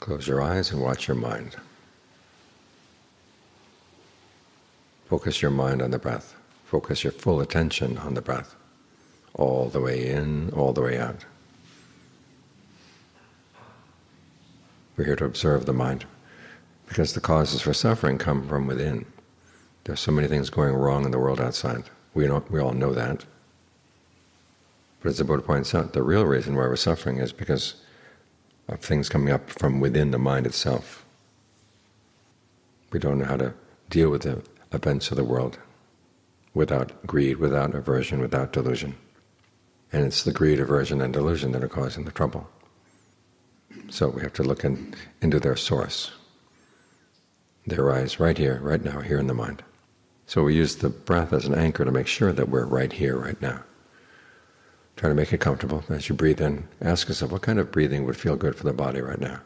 Close your eyes and watch your mind. Focus your mind on the breath. Focus your full attention on the breath, all the way in, all the way out. We're here to observe the mind because the causes for suffering come from within. There are so many things going wrong in the world outside. We, we all know that. But as the Buddha points out, the real reason why we're suffering is because of things coming up from within the mind itself. We don't know how to deal with the events of the world without greed, without aversion, without delusion. And it's the greed, aversion, and delusion that are causing the trouble. So we have to look in, into their source. They arise right here, right now, here in the mind. So we use the breath as an anchor to make sure that we're right here, right now. Try to make it comfortable. As you breathe in, ask yourself, what kind of breathing would feel good for the body right now?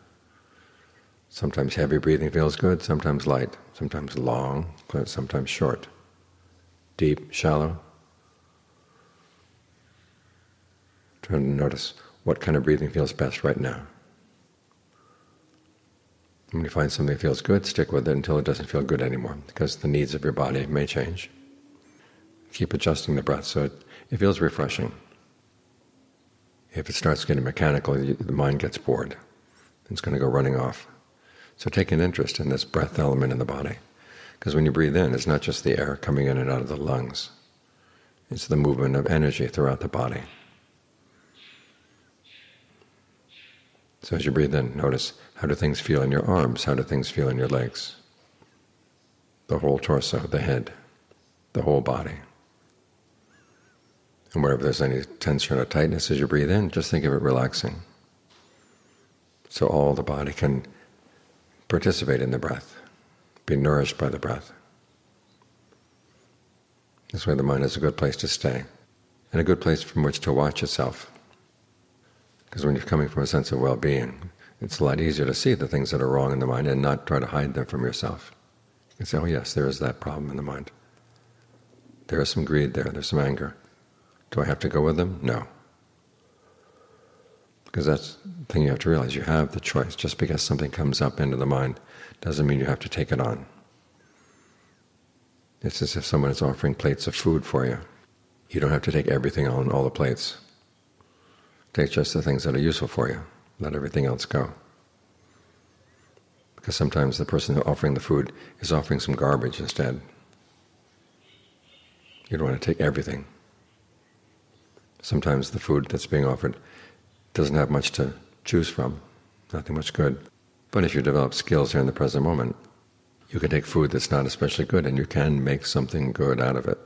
Sometimes heavy breathing feels good, sometimes light, sometimes long, sometimes short, deep, shallow. Try to notice what kind of breathing feels best right now. When you find something that feels good, stick with it until it doesn't feel good anymore, because the needs of your body may change. Keep adjusting the breath so it, it feels refreshing. If it starts getting mechanical, the mind gets bored. It's going to go running off. So take an interest in this breath element in the body. Because when you breathe in, it's not just the air coming in and out of the lungs. It's the movement of energy throughout the body. So as you breathe in, notice how do things feel in your arms, how do things feel in your legs, the whole torso, the head, the whole body. And wherever there's any tension or tightness as you breathe in, just think of it relaxing. So all the body can participate in the breath, be nourished by the breath. This way the mind is a good place to stay, and a good place from which to watch itself. Because when you're coming from a sense of well-being, it's a lot easier to see the things that are wrong in the mind and not try to hide them from yourself. You can say, oh yes, there is that problem in the mind. There is some greed there, there's some anger. Do I have to go with them? No. Because that's the thing you have to realize. You have the choice. Just because something comes up into the mind doesn't mean you have to take it on. It's as if someone is offering plates of food for you. You don't have to take everything on all the plates. Take just the things that are useful for you. Let everything else go. Because sometimes the person offering the food is offering some garbage instead. You don't want to take everything. Sometimes the food that's being offered doesn't have much to choose from, nothing much good. But if you develop skills here in the present moment, you can take food that's not especially good and you can make something good out of it.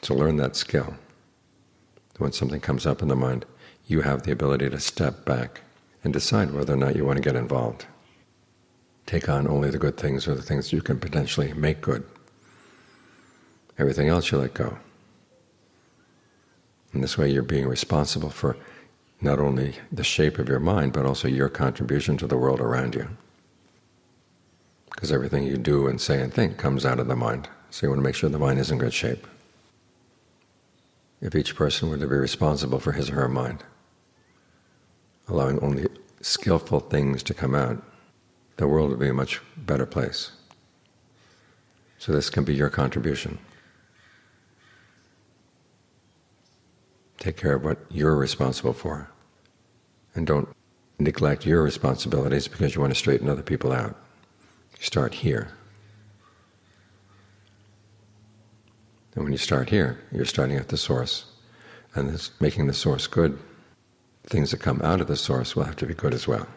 So learn that skill. When something comes up in the mind, you have the ability to step back and decide whether or not you want to get involved. Take on only the good things or the things you can potentially make good. Everything else you let go. In this way you're being responsible for not only the shape of your mind, but also your contribution to the world around you. Because everything you do and say and think comes out of the mind. So you want to make sure the mind is in good shape. If each person were to be responsible for his or her mind, allowing only skillful things to come out, the world would be a much better place. So this can be your contribution. Take care of what you're responsible for. And don't neglect your responsibilities because you want to straighten other people out. Start here. And when you start here, you're starting at the source. And this, making the source good, things that come out of the source will have to be good as well.